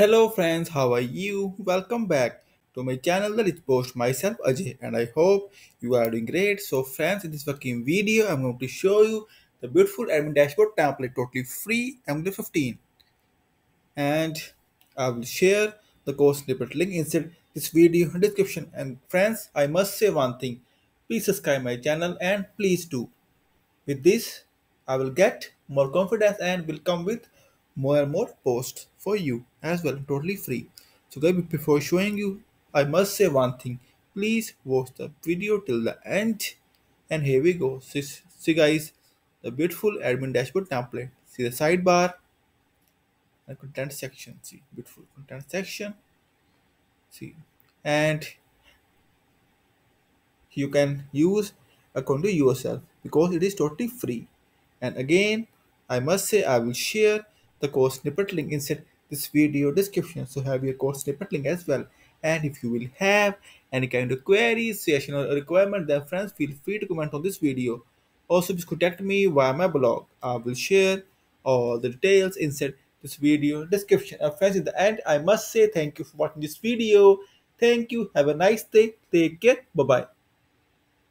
Hello friends, how are you? Welcome back to my channel that is post myself Ajay and I hope you are doing great. So friends, in this working video, I'm going to show you the beautiful admin dashboard template totally free MD 15 and I will share the code snippet link inside this video description. And friends, I must say one thing, please subscribe my channel and please do. With this, I will get more confidence and will come with more and more posts for you as well, totally free. So guys, before showing you, I must say one thing. Please watch the video till the end. And here we go. See, see guys, the beautiful admin dashboard template. See the sidebar and content section. See, beautiful content section. See, and you can use according to yourself because it is totally free and again i must say i will share the code snippet link inside this video description. So have your code snippet link as well. And if you will have any kind of queries suggestion or requirement then friends feel free to comment on this video. Also please contact me via my blog. I will share all the details inside this video description. And friends in the end i must say thank you for watching this video. Thank you. Have a nice day. Take care. Bye bye